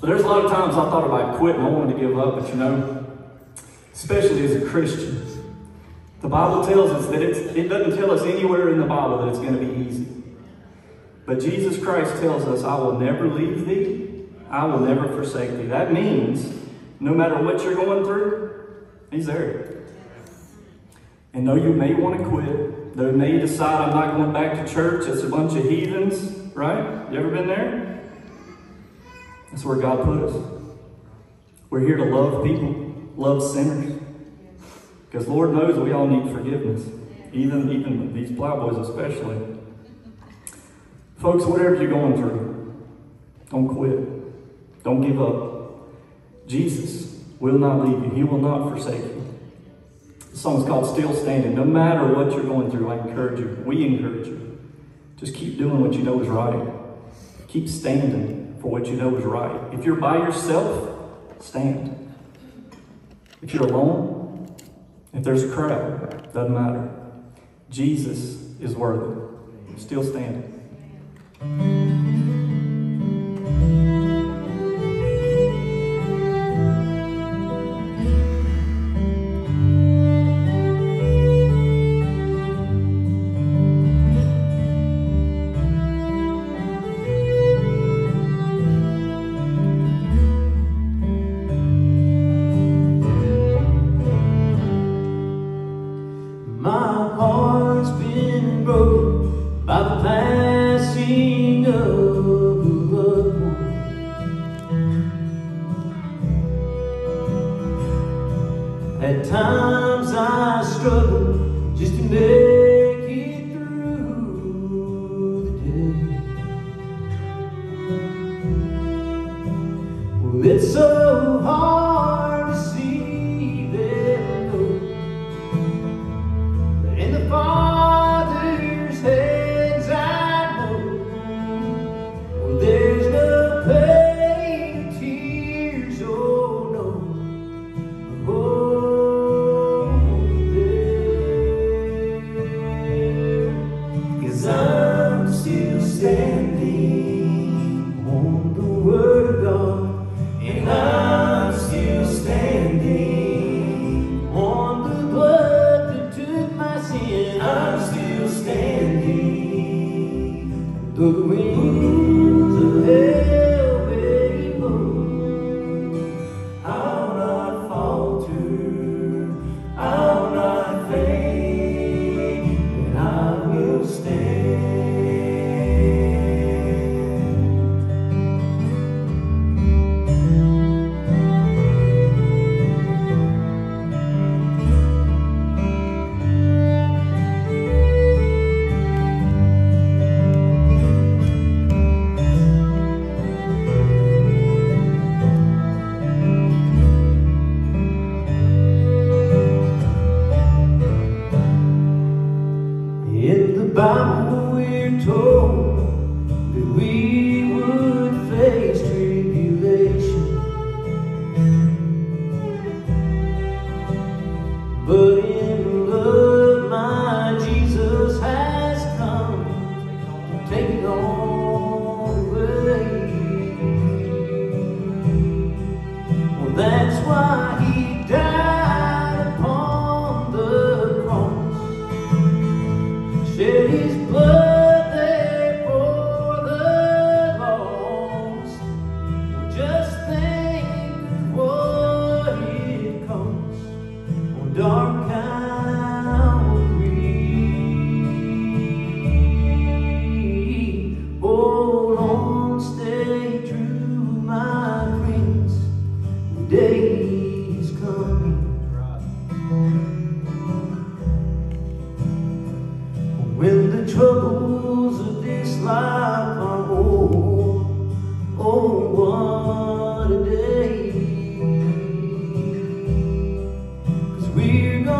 There's a lot of times I thought about quitting. I wanted to give up, but you know, especially as a Christian, the Bible tells us that it doesn't tell us anywhere in the Bible that it's going to be easy. But Jesus Christ tells us, I will never leave thee, I will never forsake thee. That means no matter what you're going through, He's there. And though you may want to quit, though you may decide I'm not going back to church, it's a bunch of heathens, right? You ever been there? That's where God put us. We're here to love people, love sinners. Because Lord knows we all need forgiveness. Even, even these plowboys especially. Folks, whatever you're going through, don't quit. Don't give up. Jesus will not leave you. He will not forsake you. The song's called Still Standing. No matter what you're going through, I encourage you. We encourage you. Just keep doing what you know is right. Keep standing for what you know is right. If you're by yourself, stand. If you're alone, if there's a crowd, doesn't matter. Jesus is worthy. Still standing. I standing. When the troubles of this life are over, oh, what a day. Cause we're gonna